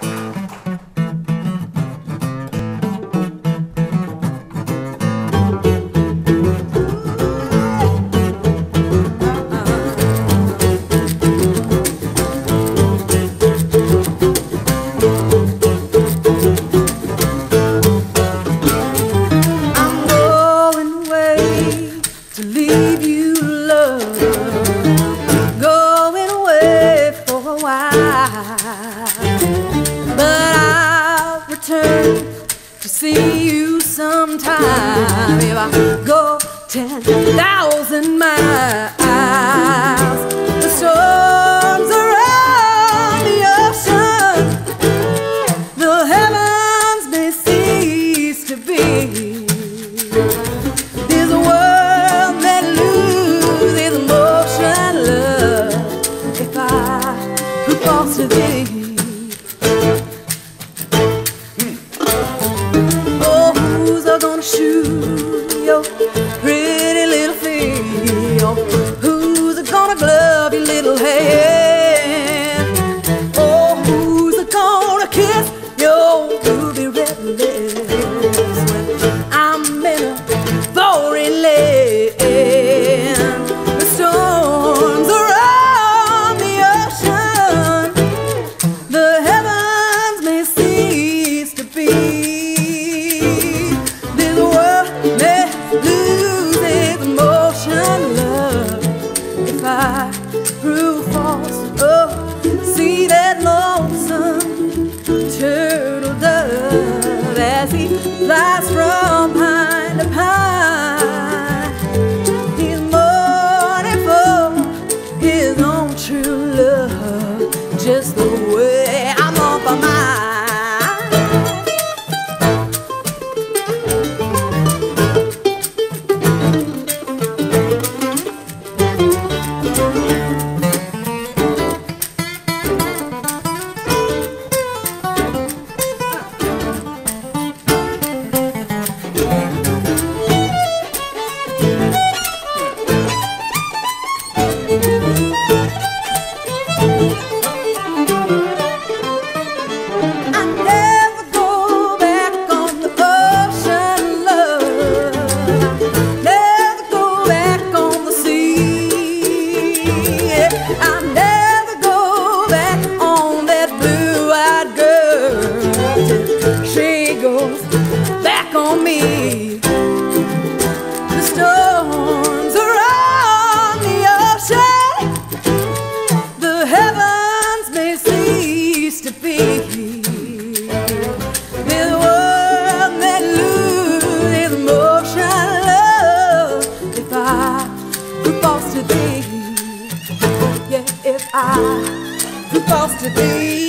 Bye. see you sometime if I go 10,000 miles. gonna shoot your pretty little feet? Who's gonna glove your little hair? just the back on me. The storms are on the ocean. The heavens may cease to be. The world may lose its motion, love. If I were to thee, yeah, if I were false to thee.